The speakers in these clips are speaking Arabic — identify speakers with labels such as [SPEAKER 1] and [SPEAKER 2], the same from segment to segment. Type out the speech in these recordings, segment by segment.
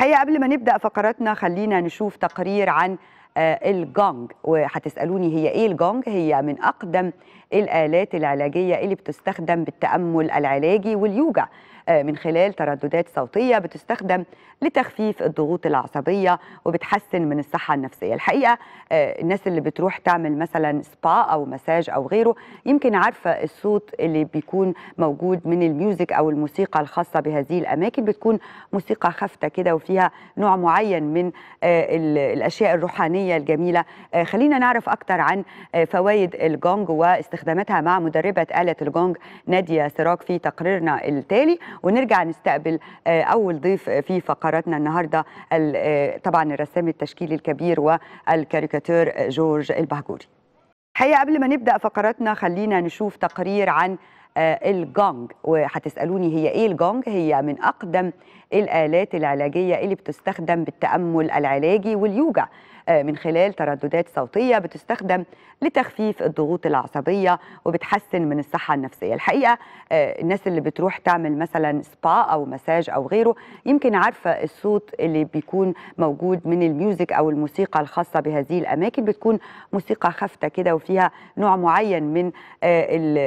[SPEAKER 1] الحقيقة قبل ما نبدأ فقراتنا خلينا نشوف تقرير عن آه، الجونج وهتسالوني هي إيه الجونج هي من أقدم الآلات العلاجية اللي بتستخدم بالتأمل العلاجي واليوجا. من خلال ترددات صوتية بتستخدم لتخفيف الضغوط العصبية وبتحسن من الصحة النفسية. الحقيقة آه، الناس اللي بتروح تعمل مثلا سبا أو مساج أو غيره يمكن عارفة الصوت اللي بيكون موجود من ال music أو الموسيقى الخاصة بهذه الأماكن بتكون موسيقى خافتة كده وفيها نوع معين من آه، ال- الأشياء الروحانية الجميلة. آه، خلينا نعرف أكتر عن فوائد الجونج واستخداماتها مع مدربة آلة الجونج نادية سراج في تقريرنا التالي. ونرجع نستقبل آه، أول ضيف في فقراتنا النهارده ال- آه، طبعا الرسام التشكيلي الكبير والكاريكاتير جورج البهجوري. الحقيقة قبل ما نبدأ فقراتنا خلينا نشوف تقرير عن آه، الجونج وهتسألوني هي إيه الجونج هي من أقدم الآلات العلاجية اللي بتستخدم بالتأمل العلاجي واليوجا آه، من خلال ترددات صوتية بتستخدم لتخفيف الضغوط العصبية وبتحسن من الصحة النفسية. الحقيقة آه، الناس اللي بتروح تعمل مثلا سبا أو مساج أو غيره يمكن عارفة الصوت اللي بيكون موجود من ال music أو الموسيقى الخاصة بهذه الأماكن. بتكون موسيقى خافتة كده وفيها نوع معين من آه، ال-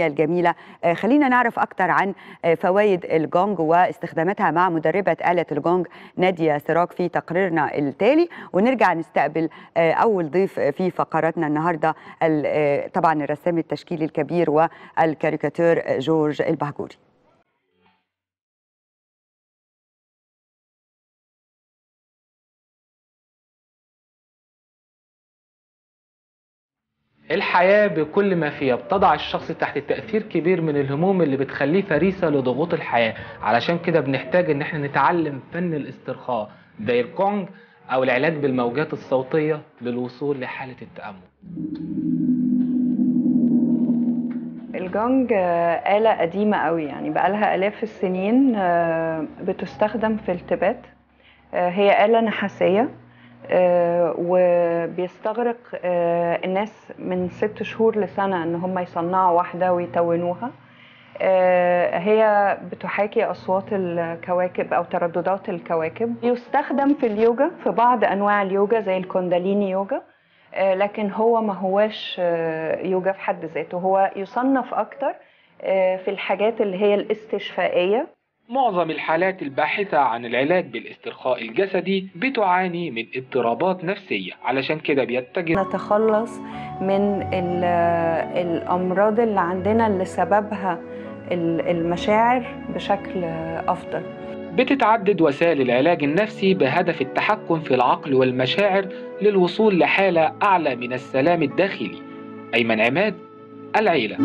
[SPEAKER 1] الروحانيه الجميلة. آه، خلينا نعرف أكتر عن آه، فوائد الجونج واستخداماتها مع مدربة آلة الجونج نادية سراج في تقريرنا التالي. ونرجع نستقبل آه، أول ضيف في فقراتنا النهارده ال- آه، طبعا الرسام التشكيلي الكبير والكاريكاتير جورج البهجوري.
[SPEAKER 2] الحياة بكل ما فيها بتضع الشخص تحت تأثير كبير من الهموم اللي بتخليه فريسة لضغوط الحياة. علشان كده بنحتاج إن إحنا نتعلم فن الاسترخاء زي الكونج أو العلاج بالموجات الصوتية للوصول لحالة التأمل.
[SPEAKER 3] الجونج آلة قديمة قوي يعني بقالها آلاف السنين آه، بتستخدم في التبات. آه، هي آلة نحاسية. وبيستغرق آه، الناس من ست شهور لسنة إن هم يصنعوا واحدة ويتونوها. آه، هي بتحاكي أصوات الكواكب أو ترددات الكواكب. يستخدم في اليوجا في بعض أنواع اليوجا زي الكونداليني يوجا آه، لكن هو ما هواش آه، يوجا في حد ذاته. هو يصنف أكتر آه، في الحاجات اللي هي الاستشفائية.
[SPEAKER 2] معظم الحالات الباحثة عن العلاج بالاسترخاء الجسدي بتعاني من اضطرابات نفسية. علشان كده بيتجه
[SPEAKER 3] نتخلص من ال- الأمراض اللي عندنا اللي سببها ال- المشاعر بشكل أفضل.
[SPEAKER 2] بتتعدد وسائل العلاج النفسي بهدف التحكم في العقل والمشاعر للوصول لحالة أعلى من السلام الداخلي. أيمن عماد العيلة.